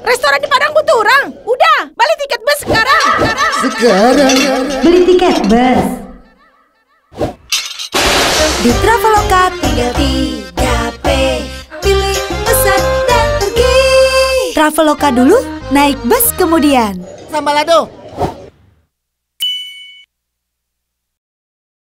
Restoran di Padang butuh orang. Udah, balik tiket bus sekarang. Sekarang. Beli tiket bus. Di Traveloka tinggal 3P. Pilih pesan dan pergi. Traveloka dulu, naik bus kemudian. Sambalado